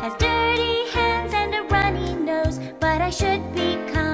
Has dirty hands and a runny nose But I should be kind.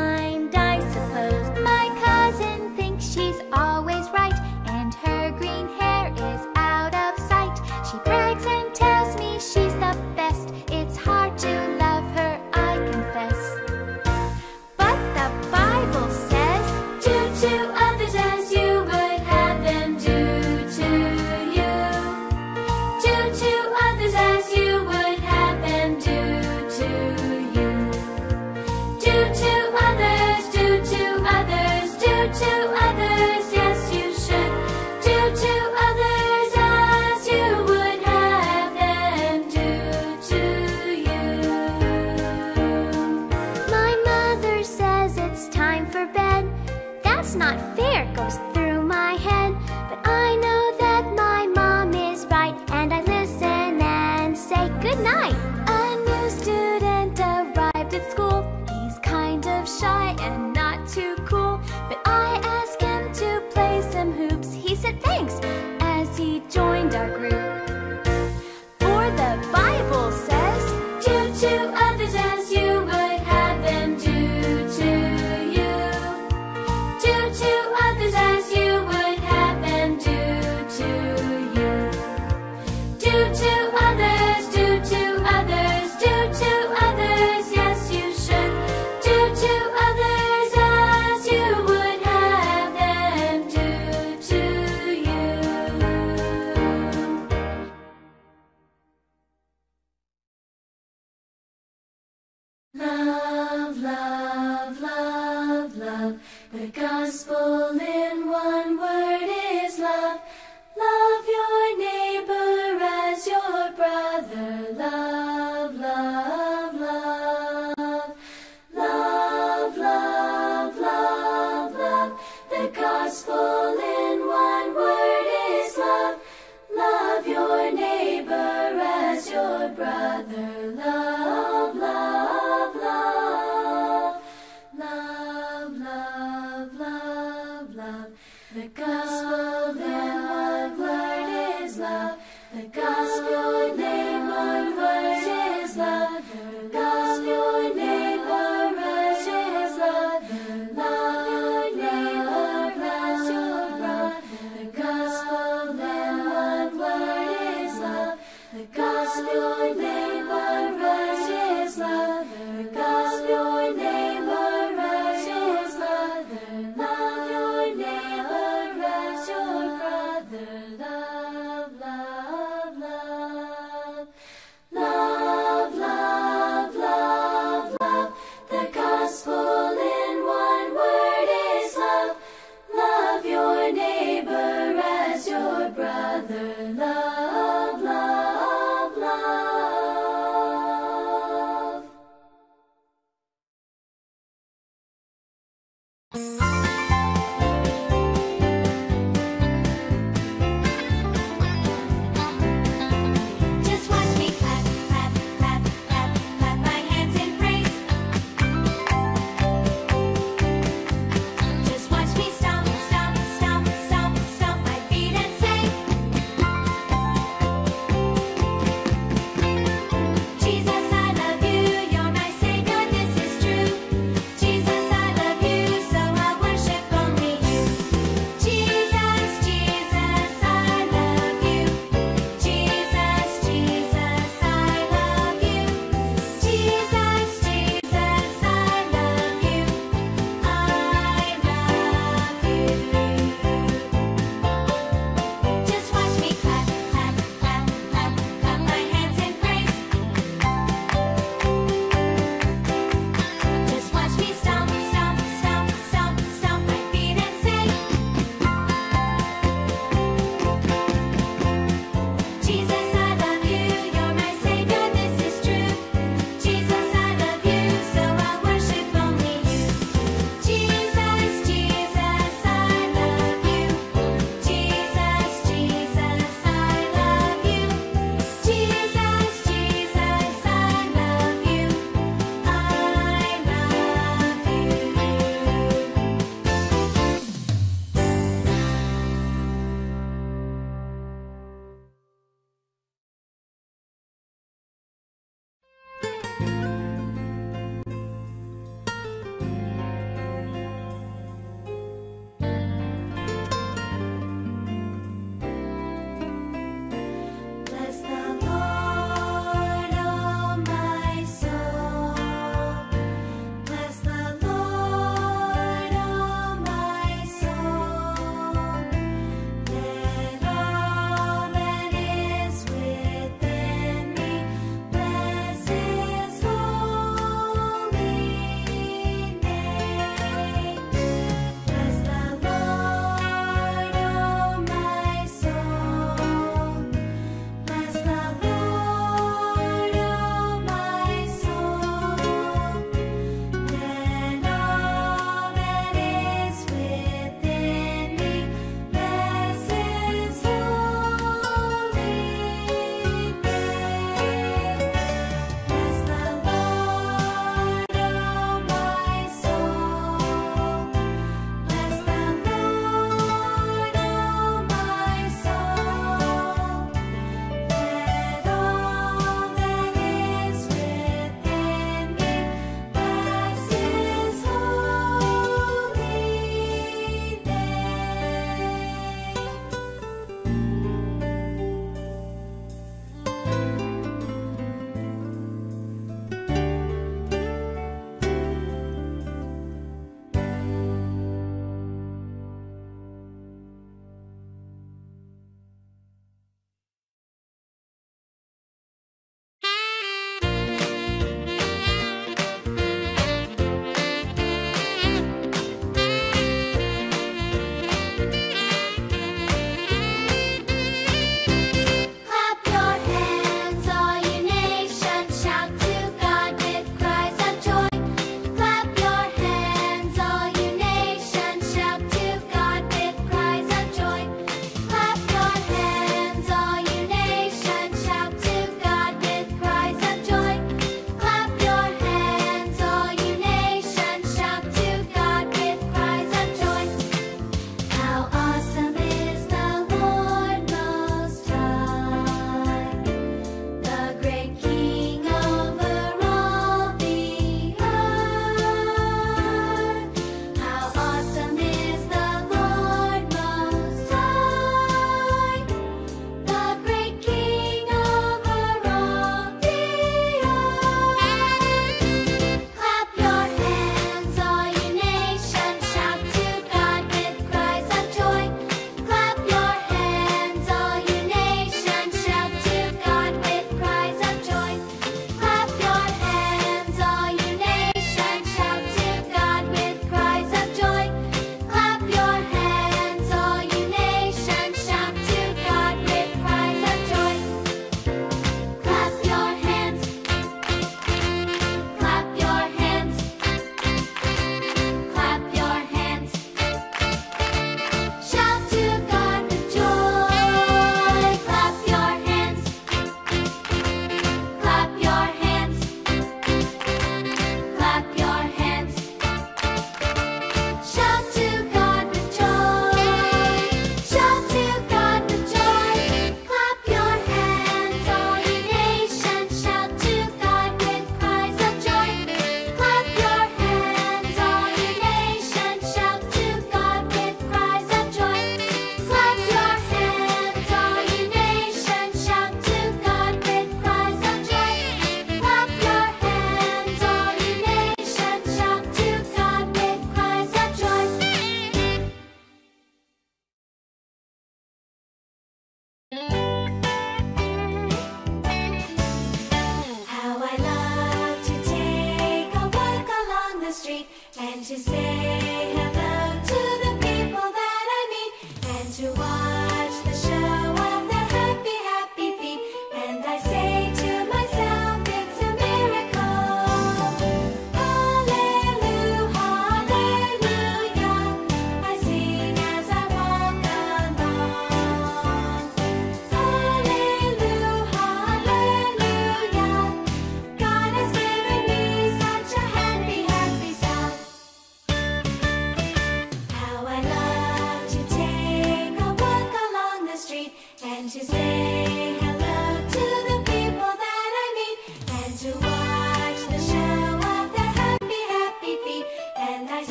The. love.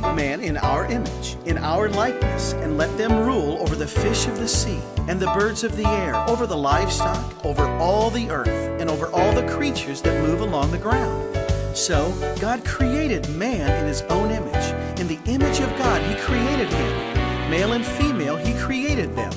make man in our image, in our likeness, and let them rule over the fish of the sea, and the birds of the air, over the livestock, over all the earth, and over all the creatures that move along the ground. So, God created man in his own image. In the image of God, he created him. Male and female, he created them.